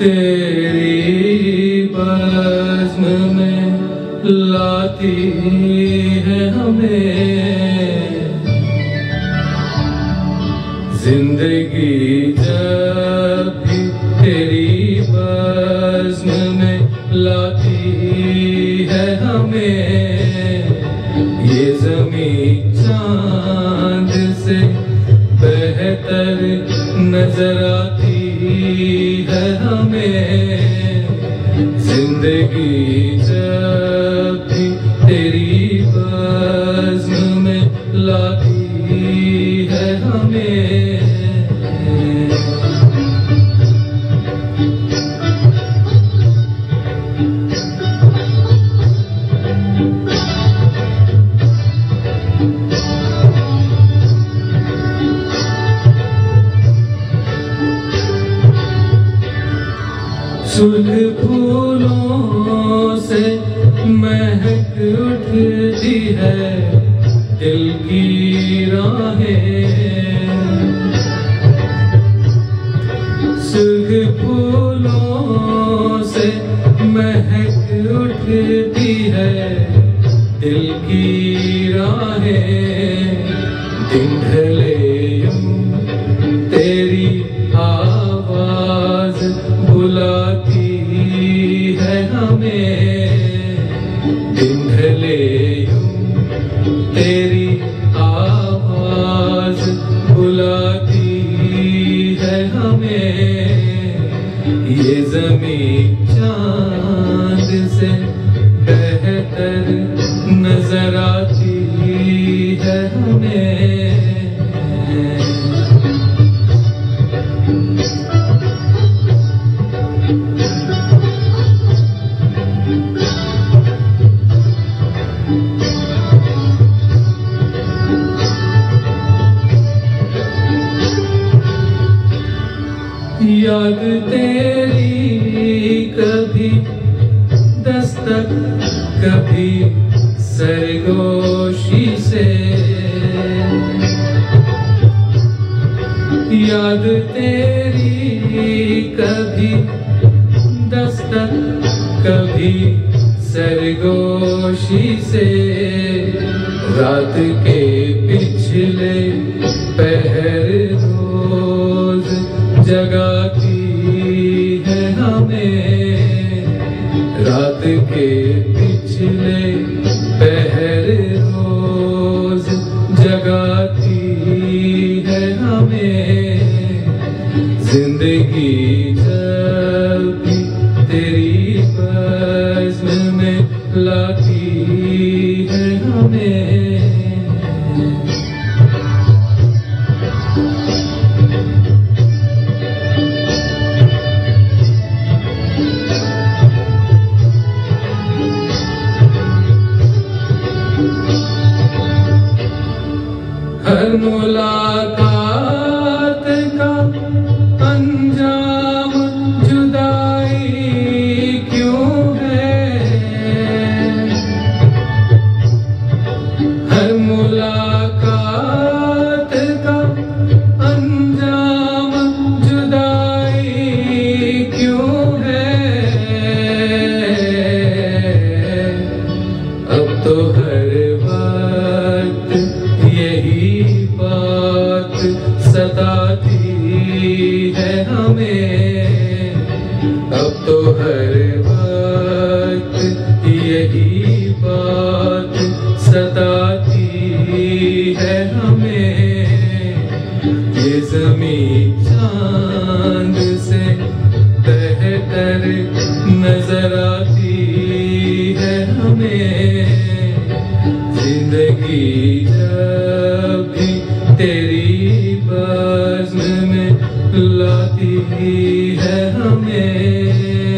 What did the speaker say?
तेरी बज़्म में लाती है हमें। ज़िंदगी जब भी तेरी बज़्म में लाती है हमें, ये ज़मीन चाँद से बेहतर नज़र आती हमें ज़िंदगी सुलह फूलों से महक उठती है दिल की राहें। सुलह फूलों से महक उठती है दिल की राहें। दिन ढले यूँ तेरी आवाज़ बुलाती है हमें। ये ज़मीन चाँद से याद तेरी कभी दस्तक, कभी सरगोशी से। याद तेरी कभी दस्तक, कभी सरगोशी से। रात के पिछले पहर रोज जगाती है हमें। रात के पिछले पहर रोज जगाती है हमें। ज़िंदगी जब तेरी बज़्म में लाती है हमें। मुलाकात का अंजाम जुदाई क्यों है? हर का अंजाम जुदाई क्यों है? अब तो हर वक्त सताती है हमें। अब तो हर वक्त यही बात सताती है हमें। ये ज़मीन चाँद से बेहतर नज़र आती है हमें। ज़िंदगी जब भी तेरी बज़्म में लाती है हमें।